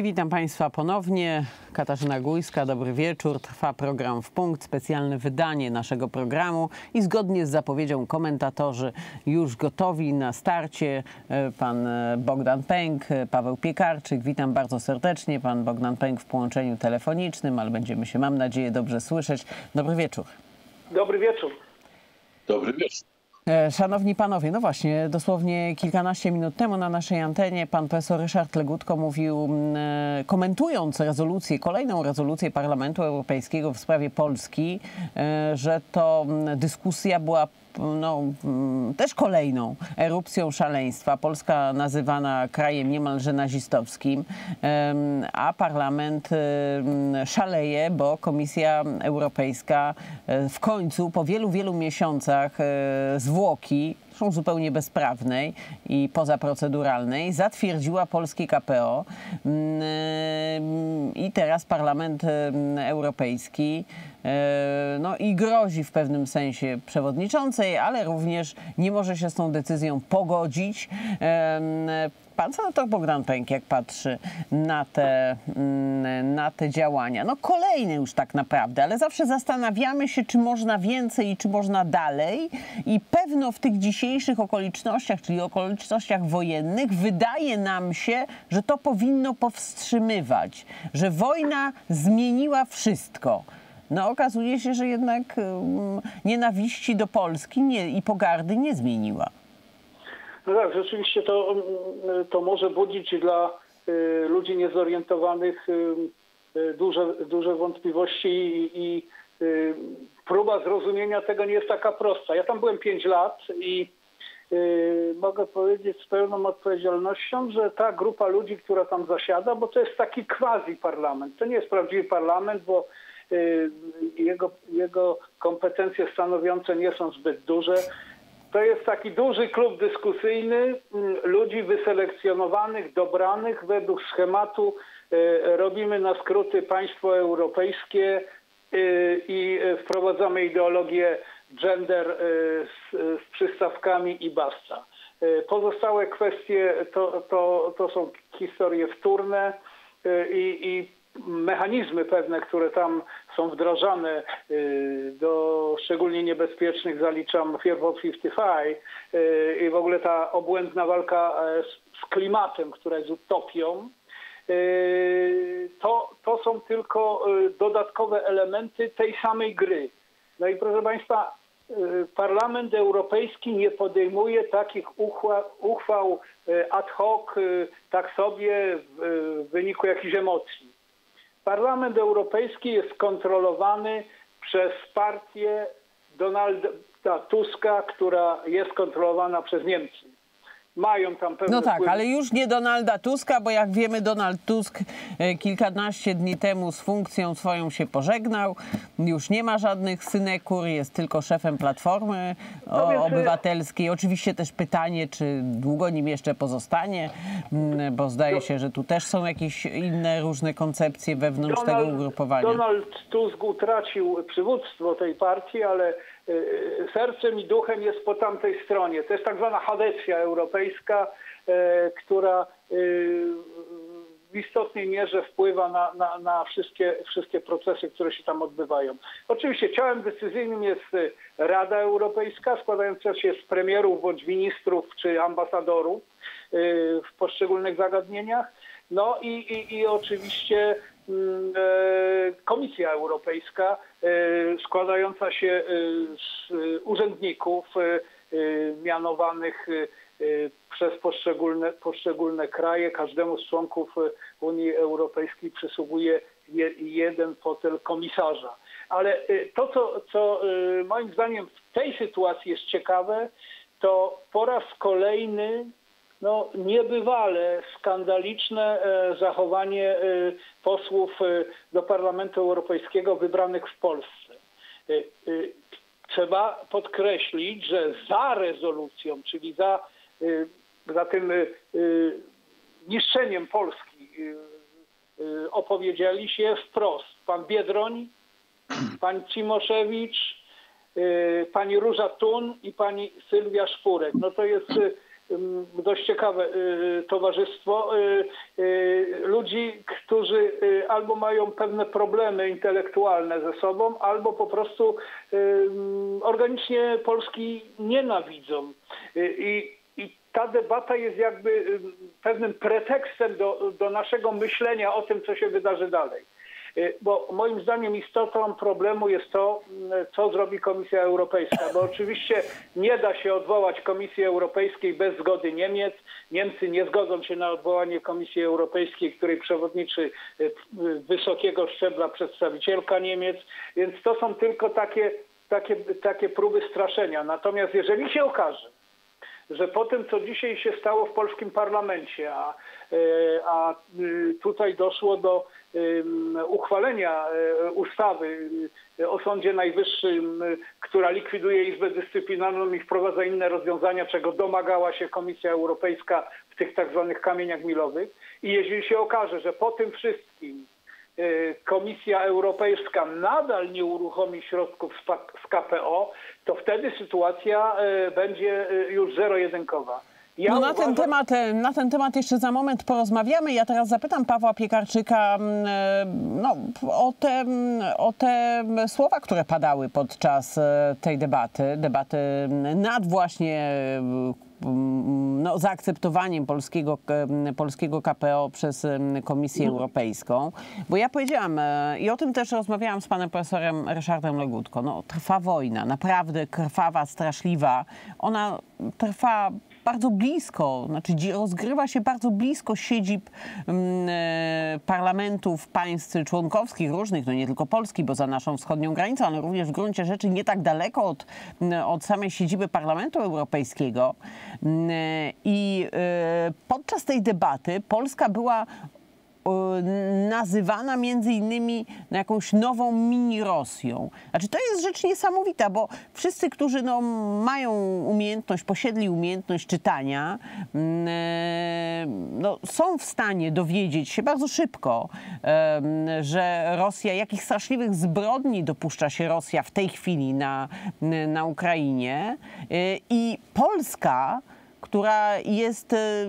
I witam Państwa ponownie. Katarzyna Gujska, dobry wieczór. Trwa program w punkt, specjalne wydanie naszego programu i zgodnie z zapowiedzią komentatorzy już gotowi na starcie. E, Pan e, Bogdan Pęk, e, Paweł Piekarczyk. Witam bardzo serdecznie. Pan Bogdan Pęk w połączeniu telefonicznym, ale będziemy się, mam nadzieję, dobrze słyszeć. Dobry wieczór. Dobry wieczór. Dobry wieczór. E, Szanowni panowie, no właśnie, dosłownie kilkanaście minut temu na naszej antenie pan profesor Ryszard Legutko mówił, e, komentując rezolucję, kolejną rezolucję Parlamentu Europejskiego w sprawie Polski, e, że to dyskusja była no, mm, też kolejną erupcją szaleństwa. Polska nazywana krajem niemalże nazistowskim, a parlament szaleje, bo Komisja Europejska e, w końcu po wielu, wielu miesiącach e, zwłoki, zresztą zupełnie bezprawnej i pozaproceduralnej, zatwierdziła polskie KPO i teraz Parlament Europejski no i grozi w pewnym sensie przewodniczącej, ale również nie może się z tą decyzją pogodzić. Pan senator Bogdan Pęk, jak patrzy na te, mm, na te działania, no kolejny już tak naprawdę, ale zawsze zastanawiamy się, czy można więcej i czy można dalej i pewno w tych dzisiejszych okolicznościach, czyli okolicznościach wojennych, wydaje nam się, że to powinno powstrzymywać, że wojna zmieniła wszystko. No okazuje się, że jednak mm, nienawiści do Polski nie, i pogardy nie zmieniła. No tak, rzeczywiście to, mm, to może budzić dla y, ludzi niezorientowanych y, y, duże, duże wątpliwości i, i y, próba zrozumienia tego nie jest taka prosta. Ja tam byłem 5 lat i y, mogę powiedzieć z pełną odpowiedzialnością, że ta grupa ludzi, która tam zasiada, bo to jest taki quasi parlament. To nie jest prawdziwy parlament, bo y, jego, jego kompetencje stanowiące nie są zbyt duże. To jest taki duży klub dyskusyjny mm, ludzi wyselekcjonowanych, dobranych według schematu. e, Robimy na skróty państwo europejskie e, i wprowadzamy ideologię gender z, z przystawkami i basta. Pozostałe kwestie to, to, to są historie wtórne i, i mechanizmy pewne, które tam są wdrażane y, do szczególnie niebezpiecznych, zaliczam Fear of 55 y, i w ogóle ta obłędna walka e, z, klimatem, która jest utopią, y, to, to są tylko dodatkowe elementy tej samej gry. No i proszę Państwa, Parlament Europejski nie podejmuje takich uchwał, uchwał ad hoc, tak sobie w wyniku jakichś emocji. Parlament Europejski jest kontrolowany przez partię Donalda Tuska, która jest kontrolowana przez Niemcy. Mają tam pewne No tak, wpływy. ale już nie Donalda Tuska, bo jak wiemy, Donald Tusk e, kilkanaście dni temu z funkcją swoją się pożegnał. Już nie ma żadnych synekur, jest tylko szefem Platformy No Obywatelskiej. Oczywiście też pytanie, czy długo nim jeszcze pozostanie, mm, bo zdaje się, że tu też są jakieś inne różne koncepcje wewnątrz tego ugrupowania. Donald Tusk utracił przywództwo tej partii, ale sercem i duchem jest po tamtej stronie. To jest tak zwana Hadecja europejska, e, która y, w istotnej mierze wpływa na, na, na wszystkie, wszystkie procesy, które się tam odbywają. Oczywiście ciałem decyzyjnym jest y, Rada Europejska, składająca się z premierów bądź ministrów czy ambasadorów y, w poszczególnych zagadnieniach. No i, i, i oczywiście mm, e, Komisja Europejska e, składająca się e, z urzędników mianowanych przez poszczególne, poszczególne kraje. Każdemu z członków Unii Europejskiej przysługuje je, jeden fotel komisarza. Ale to, co, co moim zdaniem w tej sytuacji jest ciekawe, to po raz kolejny no, niebywale skandaliczne e, zachowanie e, posłów e, do Parlamentu Europejskiego wybranych w Polsce. Trzeba podkreślić, że za rezolucją, czyli za, za tym niszczeniem Polski opowiedzieli się wprost pan Biedroń, pan Cimoszewicz, pani Róża Tun i pani Sylwia Szpurek. No to jest dość ciekawe y, towarzystwo y, y, ludzi, którzy albo mają pewne problemy intelektualne ze sobą, albo po prostu organicznie Polski nienawidzą. I, ta debata jest jakby ym, pewnym pretekstem do, do naszego myślenia o tym, co się wydarzy dalej. Y, Bo moim zdaniem istotą problemu jest to, mm, co zrobi Komisja Europejska. Bo oczywiście nie da się odwołać Komisji Europejskiej bez zgody Niemiec. Niemcy nie zgodzą się na odwołanie Komisji Europejskiej, której przewodniczy y, y, wysokiego szczebla przedstawicielka Niemiec. Więc to są tylko takie, takie, takie próby straszenia. Natomiast jeżeli się okaże, że po tym, co dzisiaj się stało w polskim parlamencie, a, a y, tutaj doszło do uchwalenia e, ustawy y, o Sądzie Najwyższym, y, która likwiduje Izbę Dyscyplinarną i wprowadza inne rozwiązania, czego domagała się Komisja Europejska w tych tak zwanych kamieniach milowych. I jeżeli się okaże, że po tym wszystkim y, Komisja Europejska nadal nie uruchomi środków z KPO, to wtedy sytuacja będzie już zero-jedynkowa. Ja No na uważam- ten, temat, e, na ten temat jeszcze za moment porozmawiamy. Ja teraz zapytam Pawła Piekarczyka mm, e, no, o, te, mm, o te słowa, które padały podczas e, tej debaty, debaty mm, nad właśnie no, zaakceptowaniem polskiego, polskiego KPO przez Komisję Europejską. Bo ja powiedziałam i o tym też rozmawiałam z panem profesorem Ryszardem Legutko. No, trwa wojna, naprawdę krwawa, straszliwa. Ona trwa bardzo blisko, znaczy rozgrywa się bardzo blisko siedzib mm, e, parlamentów państw członkowskich różnych, no nie tylko Polski, bo za naszą wschodnią granicą, ale również w gruncie rzeczy nie tak daleko od, m, od samej siedziby Parlamentu Europejskiego. Mm, e, I e, podczas tej debaty Polska była nazywana między innymi jakąś nową mini-Rosją. Znaczy to jest rzecz niesamowita, bo wszyscy, którzy no, mają umiejętność, posiedli umiejętność czytania, mm, e, no, są w stanie dowiedzieć się bardzo szybko, że Rosja, jakich straszliwych zbrodni dopuszcza się Rosja w tej chwili na, na Ukrainie E, i Polska która jest e,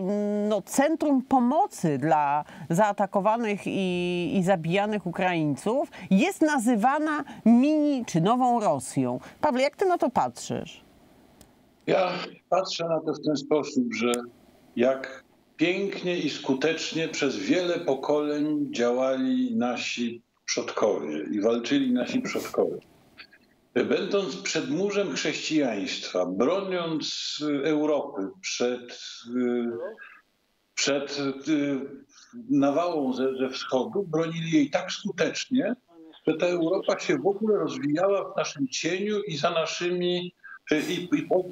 no, centrum pomocy dla zaatakowanych i, i zabijanych Ukraińców, jest nazywana mini czy nową Rosją. Pawle, jak ty na to patrzysz? Ja patrzę na to w ten sposób, że jak pięknie i skutecznie przez wiele pokoleń działali nasi przodkowie i walczyli nasi przodkowie. Będąc przed murzem chrześcijaństwa, broniąc y, Europy przed, y, przed y, nawałą ze, ze wschodu, bronili jej tak skutecznie, że ta Europa się w ogóle rozwijała w naszym cieniu i za naszymi i, i pod,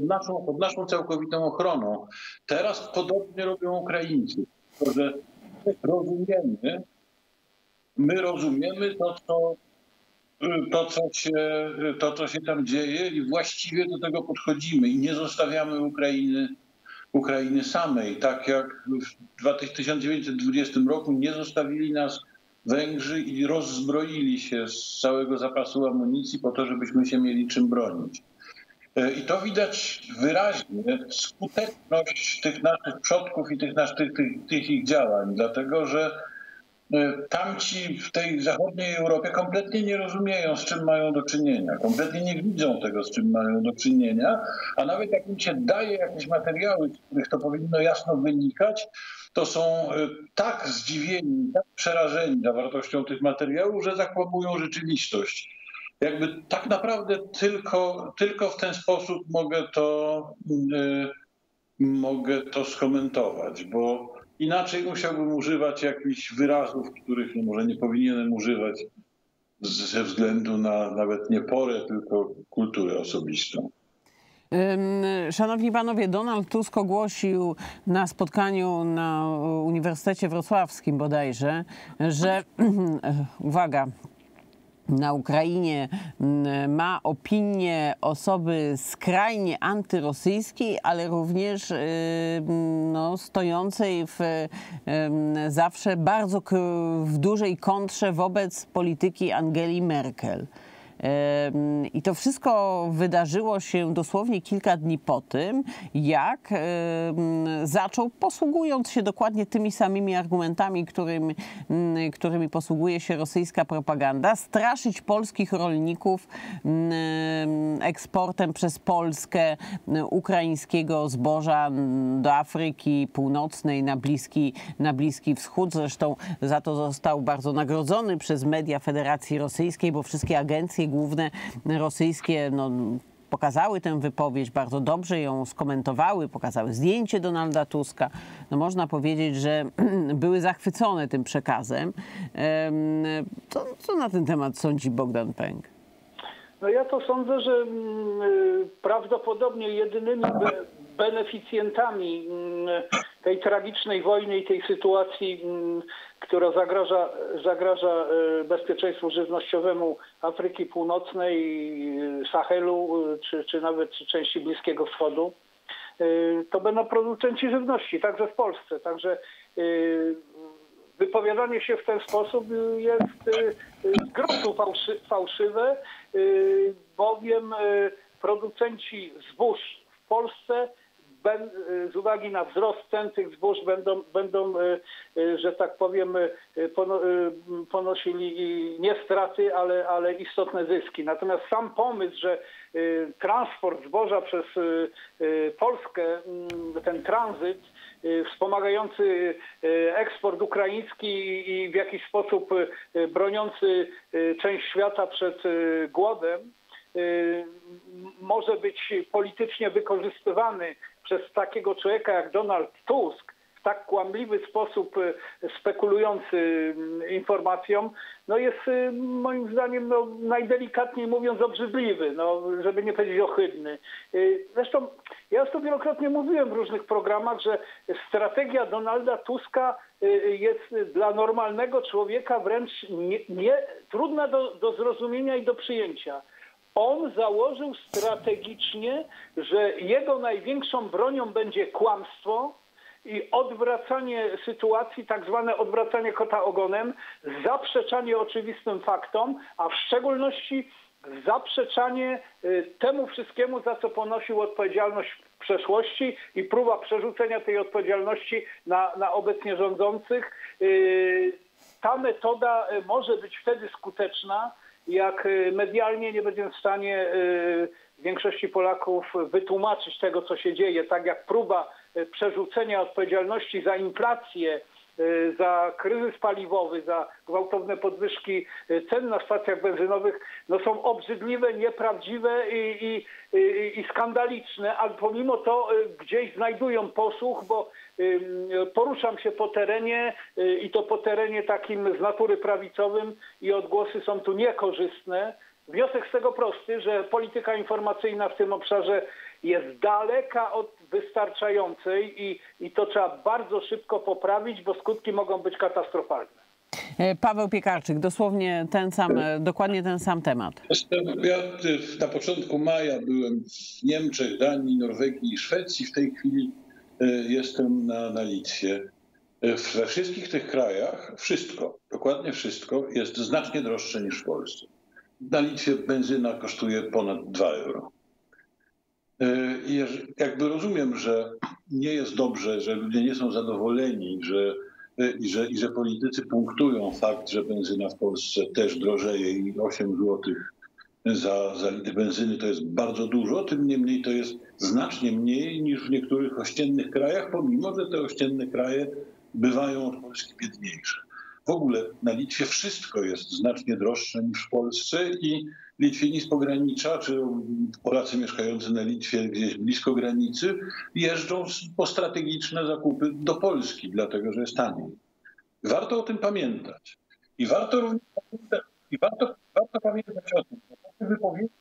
naszą, pod naszą całkowitą ochroną. Teraz podobnie robią Ukraińcy, że my rozumiemy, my rozumiemy to, co, to, co się, to, co się tam dzieje i właściwie do tego podchodzimy i nie zostawiamy Ukrainy, Ukrainy samej, tak jak w 1920 roku nie zostawili nas Węgrzy i rozzbroili się z całego zapasu amunicji po to, żebyśmy się mieli czym bronić. I to widać wyraźnie skuteczność tych naszych przodków i tych, naszych, tych, tych ich działań, dlatego że tamci w tej zachodniej Europie kompletnie nie rozumieją, z czym mają do czynienia, kompletnie nie widzą tego, z czym mają do czynienia, a nawet jak im się daje jakieś materiały, z których to powinno jasno wynikać, to są tak zdziwieni, tak przerażeni zawartością tych materiałów, że zakłamują rzeczywistość. Jakby tak naprawdę tylko, tylko w ten sposób mogę to, yy, mogę to skomentować, bo inaczej musiałbym używać jakichś wyrazów, których no może nie powinienem używać ze względu na nawet nie porę, tylko kulturę osobistą. Szanowni panowie, Donald Tusk ogłosił na spotkaniu na Uniwersytecie Wrocławskim bodajże, że uwaga, na Ukrainie ma opinię osoby skrajnie antyrosyjskiej, ale również no, stojącej w, zawsze bardzo w dużej kontrze wobec polityki Angeli Merkel. I to wszystko wydarzyło się dosłownie kilka dni po tym, jak zaczął, posługując się dokładnie tymi samymi argumentami, którymi, którymi posługuje się rosyjska propaganda, straszyć polskich rolników eksportem przez Polskę ukraińskiego zboża do Afryki Północnej, na Bliski, na Bliski Wschód. Zresztą za to został bardzo nagrodzony przez media Federacji Rosyjskiej, bo wszystkie agencje główne rosyjskie no, pokazały tę wypowiedź, bardzo dobrze ją skomentowały, pokazały zdjęcie Donalda Tuska. No można powiedzieć, że były zachwycone tym przekazem. Co, co na ten temat sądzi Bogdan Pęk? No ja to sądzę, że mm, y, prawdopodobnie jedynymi beneficjentami mm, tej tragicznej wojny i tej sytuacji, mm, która zagraża, zagraża y, bezpieczeństwu żywnościowemu Afryki Północnej, y, Sahelu czy, czy nawet części Bliskiego Wschodu, to będą producenci żywności, także w Polsce. Także wypowiadanie się w ten sposób jest z gruntu fałszy, fałszywe, bowiem producenci zbóż w Polsce z uwagi na wzrost cen tych zbóż będą, będą że tak powiem, ponosili nie straty, ale, ale istotne zyski. Natomiast sam pomysł, że transport zboża przez Polskę, ten tranzyt, Y, wspomagający y, eksport ukraiński i w jakiś sposób y, broniący część świata przed głodem, może być politycznie wykorzystywany przez takiego człowieka jak Donald Tusk, tak kłamliwy sposób e, spekulujący mm, informacją, no jest e, moim zdaniem no, najdelikatniej mówiąc obrzydliwy, no, żeby nie powiedzieć ohydny. E, zresztą ja już to wielokrotnie mówiłem w różnych programach, że strategia Donalda Tuska jest dla normalnego człowieka wręcz nie, nie, trudna do, do zrozumienia i do przyjęcia. On założył strategicznie, że jego największą bronią będzie kłamstwo, i odwracanie sytuacji, tak zwane odwracanie kota ogonem, zaprzeczanie oczywistym faktom, a w szczególności zaprzeczanie y, temu wszystkiemu, za co ponosił odpowiedzialność w przeszłości i próba przerzucenia tej odpowiedzialności na, na obecnie rządzących. Y, ta metoda y, może być wtedy skuteczna, jak medialnie nie będziemy w stanie większości Polaków wytłumaczyć tego, co się dzieje, tak jak próba e, przerzucenia odpowiedzialności za inflację, za kryzys paliwowy, za gwałtowne podwyżki cen na stacjach benzynowych, no są obrzydliwe, nieprawdziwe i, i, i, i skandaliczne, ale pomimo to gdzieś znajdują posłuch, bo poruszam się po terenie i to po terenie takim z natury prawicowym i odgłosy są tu niekorzystne. Wniosek z tego prosty, że polityka informacyjna w tym obszarze jest daleka od wystarczającej i, i to trzeba bardzo szybko poprawić, bo skutki mogą być katastrofalne. E, Paweł Piekarczyk, dosłownie ten sam, e, dokładnie ten sam temat. Ja na początku maja byłem w Niemczech, Danii, Norwegii i Szwecji. W tej chwili e, jestem na, na Litwie. We wszystkich tych krajach wszystko, dokładnie wszystko jest znacznie droższe niż w Polsce. Na Litwie benzyna kosztuje ponad 2 euro. E, jakby rozumiem, że nie jest dobrze, że ludzie nie są zadowoleni, że, e, i, że, i że politycy punktują fakt, że benzyna w Polsce też drożeje i 8 zł za, za litr benzyny to jest bardzo dużo, tym niemniej to jest znacznie mniej niż w niektórych ościennych krajach, pomimo że te ościenne kraje bywają od Polski biedniejsze. W ogóle na Litwie wszystko jest znacznie droższe niż w Polsce i Litwieni z pogranicza, czy Polacy mieszkający na Litwie gdzieś blisko granicy, jeżdżą po strategiczne zakupy do Polski, dlatego że jest taniej. Warto o tym pamiętać. I warto, i warto, warto pamiętać o tym, że takie wypowiedzi,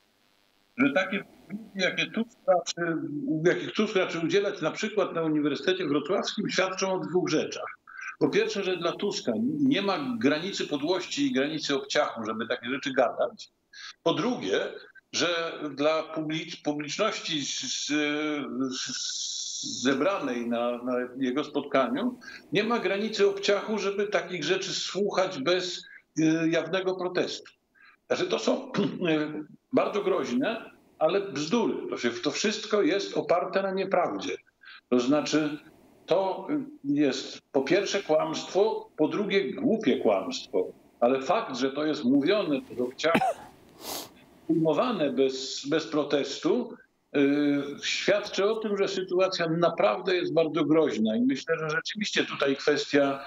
jakie Tusk raczy, jakich Tusk raczy udzielać na przykład na Uniwersytecie Wrocławskim, świadczą o dwóch rzeczach. Po pierwsze, że dla Tuska nie ma granicy podłości i granicy obciachu, żeby takie rzeczy gadać. Po drugie, że dla publiczności zebranej na, na, jego spotkaniu nie ma granicy obciachu, żeby takich rzeczy słuchać bez y, jawnego protestu. Znaczy to są bardzo groźne, ale bzdury. To, się, to wszystko jest oparte na nieprawdzie. To znaczy, to jest po pierwsze kłamstwo, po drugie głupie kłamstwo. Ale fakt, że to jest mówione, to chciałem filmowane bez, bez protestu, yy, świadczy o tym, że sytuacja naprawdę jest bardzo groźna. I myślę, że rzeczywiście tutaj kwestia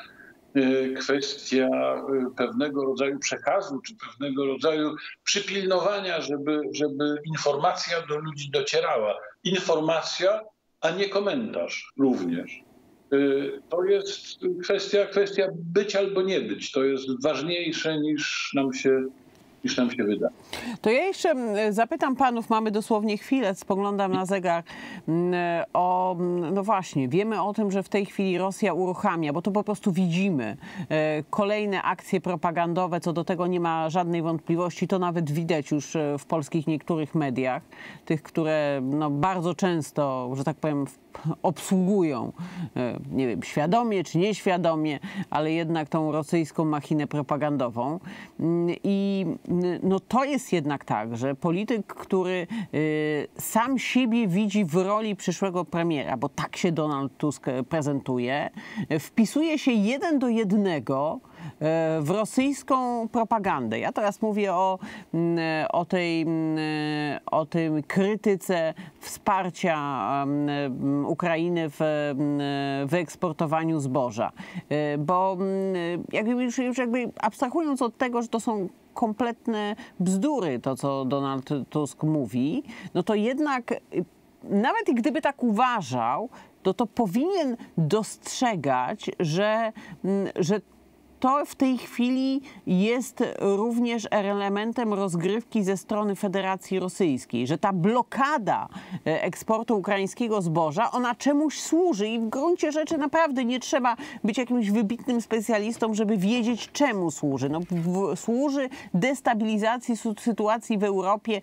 Y, kwestia y, pewnego rodzaju przekazu, czy pewnego rodzaju przypilnowania, żeby, żeby informacja do ludzi docierała. Informacja, a nie komentarz również. Y, to jest kwestia, kwestia być albo nie być. To jest ważniejsze niż nam się niż nam się wyda. To ja jeszcze mm, zapytam panów, mamy dosłownie chwilę, spoglądam na zegar, mm, o, mm, no właśnie, wiemy o tym, że w tej chwili Rosja uruchamia, bo to po prostu widzimy, e, kolejne akcje propagandowe, co do tego nie ma żadnej wątpliwości, to nawet widać już e, w polskich niektórych mediach, tych, które no, bardzo często, że tak powiem, obsługują, e, nie wiem, świadomie czy nieświadomie, ale jednak tą rosyjską machinę propagandową. I no to jest jednak tak, że polityk, który y, sam siebie widzi w roli przyszłego premiera, bo tak się Donald Tusk prezentuje, wpisuje się jeden do jednego w rosyjską propagandę. Ja teraz mówię o, mm, o, tej, mm, o tym krytyce wsparcia mm, Ukrainy w wyeksportowaniu zboża. E, bo jakby już, już jakby abstrahując od tego, że to są kompletne bzdury, to co Donald Tusk mówi, no to jednak nawet gdyby tak uważał, to to powinien dostrzegać, że, że to w tej chwili jest również elementem rozgrywki ze strony Federacji Rosyjskiej, że ta blokada e, eksportu ukraińskiego zboża, ona czemuś służy i w gruncie rzeczy naprawdę nie trzeba być jakimś wybitnym specjalistą, żeby wiedzieć czemu służy. No, służy destabilizacji sytuacji w Europie.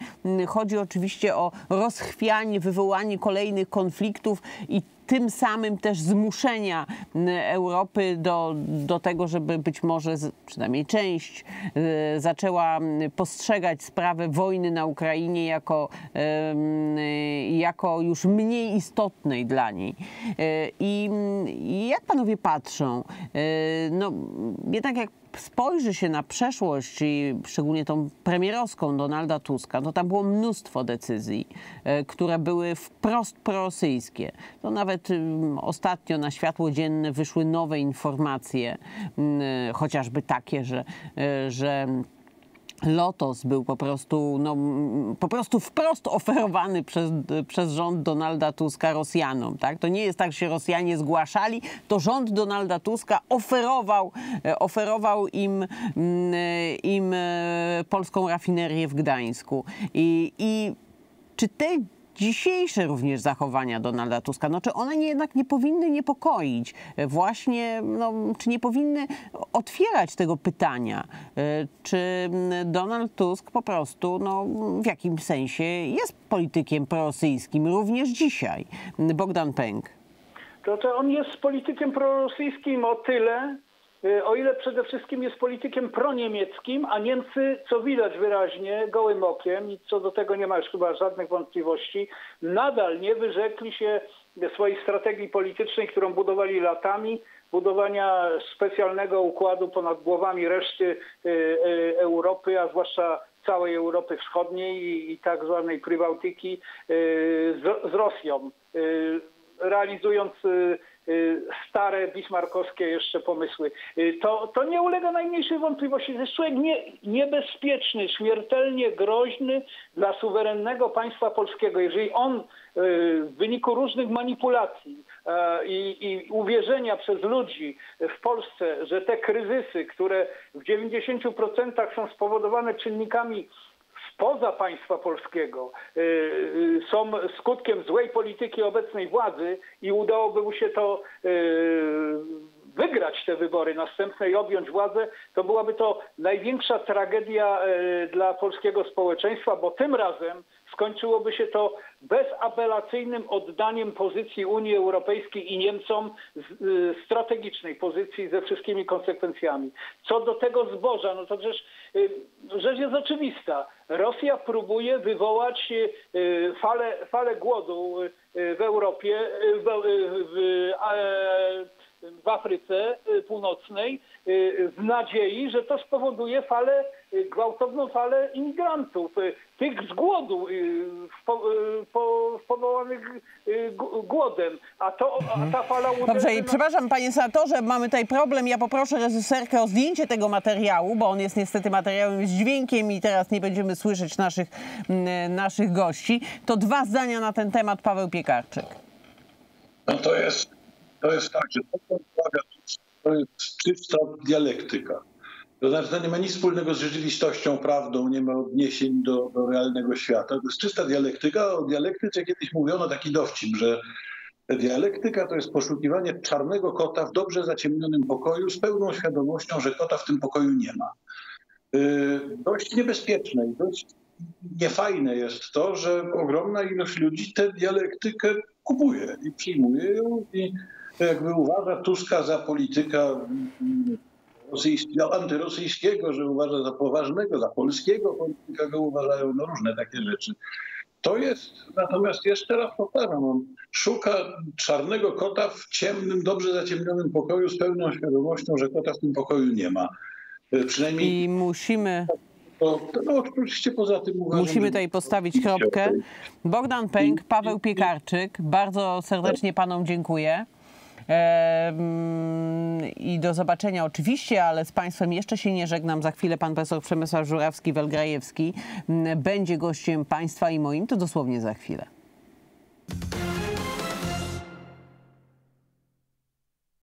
Chodzi oczywiście o rozchwianie, wywołanie kolejnych konfliktów i tym samym też zmuszenia Europy do, do tego, żeby być może przynajmniej część e, zaczęła postrzegać sprawę wojny na Ukrainie jako, jako już mniej istotnej dla niej. E, I, jak panowie patrzą? E, no, jednak jak spojrzy się na przeszłość, i szczególnie tą premierowską Donalda Tuska, to tam było mnóstwo decyzji, e, które były wprost prorosyjskie. To nawet ostatnio na światło dzienne wyszły nowe informacje, chociażby takie, że, e, że Lotos był po prostu, no, po prostu wprost oferowany przez, przez rząd Donalda Tuska Rosjanom. Tak? To nie jest tak, że się Rosjanie zgłaszali, to rząd Donalda Tuska oferował, e, oferował im, mm, im e, polską rafinerię w Gdańsku. I, i czy te dzisiejsze również zachowania Donalda Tuska, no czy one nie, jednak nie powinny niepokoić? Właśnie, no, czy nie powinny otwierać tego pytania? E, czy Donald Tusk po prostu no, w jakimś sensie jest politykiem prorosyjskim również dzisiaj? Bogdan Pęk. To, to on jest politykiem prorosyjskim o tyle, o ile przede wszystkim jest politykiem proniemieckim, a Niemcy, co widać wyraźnie, gołym okiem i co do tego nie ma już chyba żadnych wątpliwości, nadal nie wyrzekli się swojej strategii politycznej, którą budowali latami, budowania specjalnego układu ponad głowami reszty y, y, Europy, a zwłaszcza całej Europy Wschodniej i, tak zwanej Prybałtyki z, Rosją, realizując Y, stare bismarkowskie jeszcze pomysły. Y, to, to nie ulega najmniejszej wątpliwości. To jest człowiek nie, niebezpieczny, śmiertelnie groźny dla suwerennego państwa polskiego. Jeżeli on y, w wyniku różnych manipulacji i, i uwierzenia przez ludzi w Polsce, że te kryzysy, które w 90% są spowodowane czynnikami spoza państwa polskiego y, y, są skutkiem złej polityki obecnej władzy i udałoby mu się to y, wygrać te wybory następne i objąć władzę, to byłaby to największa tragedia dla polskiego społeczeństwa, bo tym razem skończyłoby się to bezapelacyjnym oddaniem pozycji Unii Europejskiej i Niemcom z, y, strategicznej pozycji ze wszystkimi konsekwencjami. Co do tego zboża, no to przecież y, rzecz jest oczywista. Rosja próbuje wywołać y, falę, falę głodu y, w Europie, y, w, y, w, w Afryce y, Północnej y, w nadziei, że to spowoduje falę, y, gwałtowną falę imigrantów, tych z głodu spo- po- spowodowanych g- głodem. A, to, a ta fala uderzy Dobrze, i przepraszam panie senatorze, mamy tutaj problem. Ja poproszę reżyserkę o zdjęcie tego materiału, bo on jest niestety materiałem z dźwiękiem i teraz nie będziemy słyszeć naszych, naszych gości. To dwa zdania na ten temat, Paweł Piekarczyk. No to jest, to jest tak, że to, co to jest czysta dialektyka. To znaczy, to nie ma nic wspólnego z rzeczywistością, prawdą, nie ma odniesień do, do realnego świata. To jest czysta dialektyka. O dialektyce kiedyś mówiono taki dowcip, że dialektyka to jest poszukiwanie czarnego kota w dobrze zaciemnionym pokoju z pełną świadomością, że kota w tym pokoju nie ma. Yy, Dość niebezpieczne i dość niefajne jest to, że ogromna ilość ludzi tę dialektykę kupuje i przyjmuje ją i jakby uważa Tuska za polityka mm, rosyjskiego, antyrosyjskiego, że uważa za poważnego, za polskiego polityka go uważają, no różne takie rzeczy. To jest, natomiast jeszcze raz powtarzam, on szuka czarnego kota w ciemnym, dobrze zaciemnionym pokoju z pełną świadomością, że kota w tym pokoju nie ma. E, Przynajmniej I musimy, to, no oczywiście poza tym uważam, musimy tutaj postawić kropkę. Bogdan Pęk, Paweł Piekarczyk, bardzo serdecznie panom dziękuję. I do zobaczenia oczywiście, ale z Państwem jeszcze się nie żegnam. Za chwilę pan profesor Przemysław Żurawski-Welgrajewski mm, będzie gościem Państwa i moim, to dosłownie za chwilę.